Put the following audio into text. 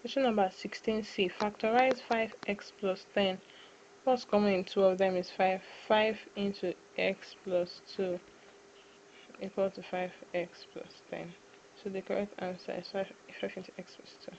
Question number 16c. Factorize 5x plus 10. What's common in two of them is 5. 5 into x plus 2 equal to 5x plus 10. So the correct answer is 5, 5 into x plus 2.